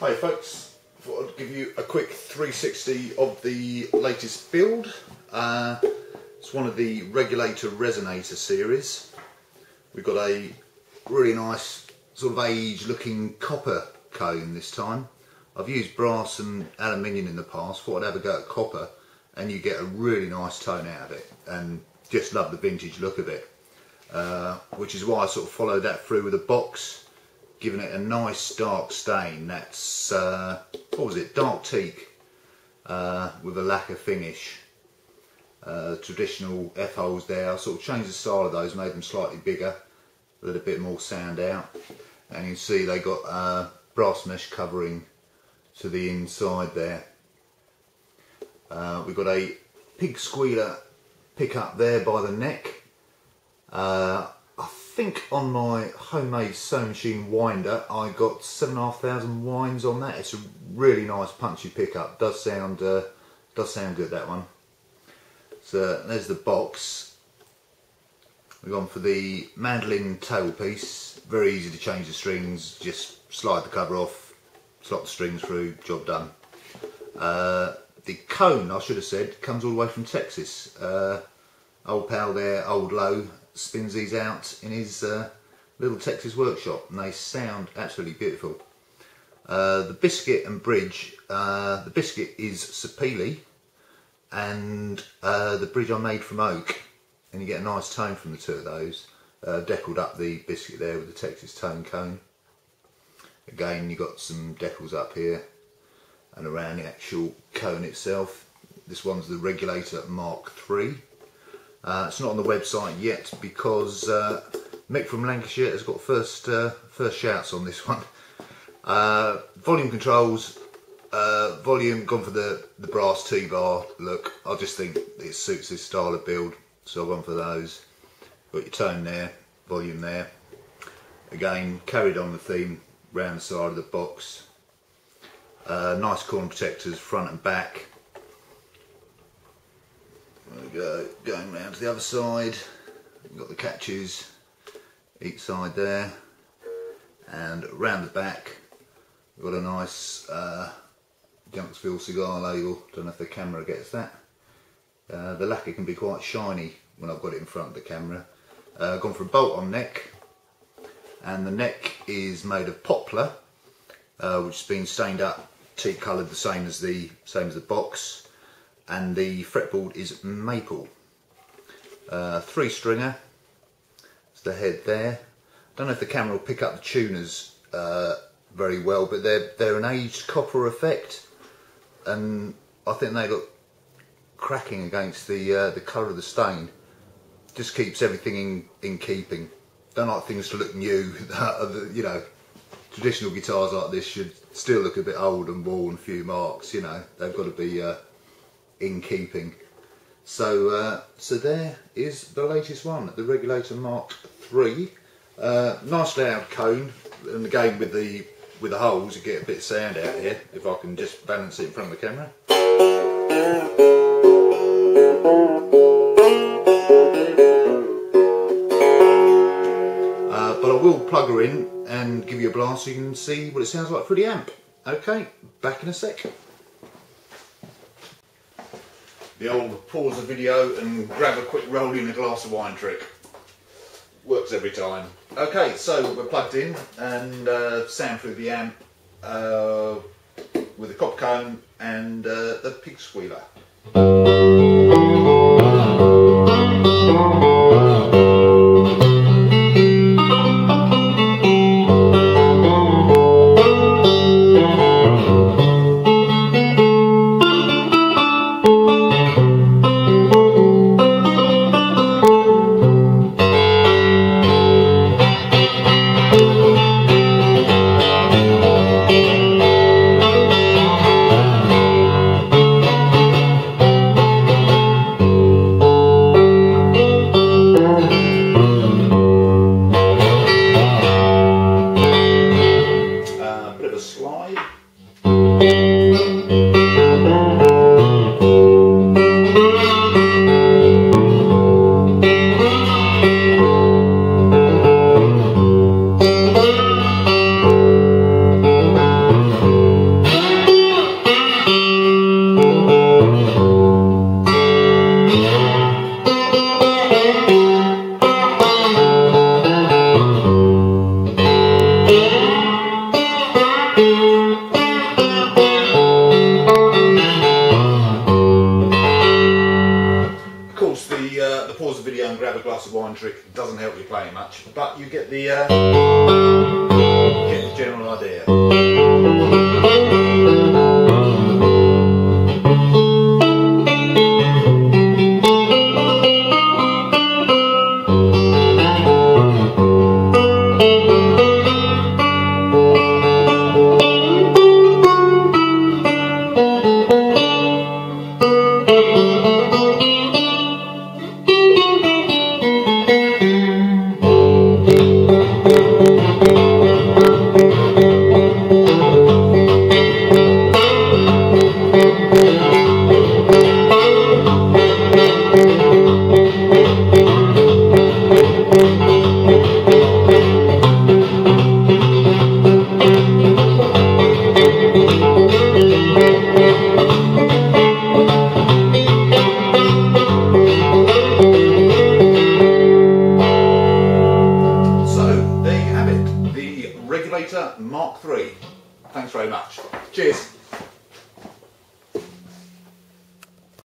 Hi folks, thought I'd give you a quick 360 of the latest build. Uh, it's one of the regulator resonator series. We've got a really nice sort of age looking copper cone this time. I've used brass and aluminium in the past, thought I'd have a go at copper and you get a really nice tone out of it and just love the vintage look of it. Uh, which is why I sort of followed that through with a box giving it a nice dark stain. That's, uh, what was it, dark teak uh, with a lacquer finish. Uh, traditional F-holes there. I sort of changed the style of those, made them slightly bigger, a little bit more sound out. And you see they got uh, brass mesh covering to the inside there. Uh, we've got a pig squealer pickup there by the neck. Uh, think on my homemade sewing machine winder I got 7,500 winds on that. It's a really nice punchy pickup. Does sound uh, does sound good that one. So there's the box. We've gone for the mandolin tailpiece. Very easy to change the strings. Just slide the cover off, slot the strings through, job done. Uh, the cone, I should have said, comes all the way from Texas. Uh, old pal there, old low, spins these out in his uh, little Texas workshop and they sound absolutely beautiful. Uh, the biscuit and bridge, uh, the biscuit is Sapele and uh, the bridge I made from oak and you get a nice tone from the two of those. Uh, deckled up the biscuit there with the Texas tone cone. Again you got some decals up here and around the actual cone itself. This one's the Regulator Mark III. Uh, it's not on the website yet because uh, Mick from Lancashire has got first uh, first shouts on this one. Uh, volume controls, uh, volume gone for the, the brass T-bar look. I just think it suits this style of build, so I've gone for those. Got your tone there, volume there. Again, carried on the theme round the side of the box. Uh, nice corner protectors front and back we go, going round to the other side. We've got the catches each side there. And round the back, we've got a nice uh, Junksville cigar label. Don't know if the camera gets that. Uh, the lacquer can be quite shiny when I've got it in front of the camera. Uh, gone for a bolt on neck. And the neck is made of poplar, uh, which has been stained up, teak coloured the same as the same as the box and the fretboard is maple. Uh, three stringer, it's the head there. I don't know if the camera will pick up the tuners uh, very well, but they're they're an aged copper effect, and I think they look cracking against the uh, the colour of the stain. Just keeps everything in in keeping. Don't like things to look new. you know, traditional guitars like this should still look a bit old and worn, few marks. You know, they've got to be uh, in keeping. So, uh, so there is the latest one, the Regulator Mark III. Uh, nice loud cone, and again with the with the holes, you get a bit of sound out here. If I can just balance it in front of the camera. Uh, but I will plug her in and give you a blast so you can see what it sounds like through the amp. Okay, back in a sec the old pause the video and grab a quick roll in a glass of wine trick. Works every time. Okay, so we're plugged in and uh, sound through the amp uh, with the cop cone and uh, the pig squealer. to pause the video and grab a glass of wine trick doesn't help you play much, but you get the, uh, you get the general idea. Very much. Cheers.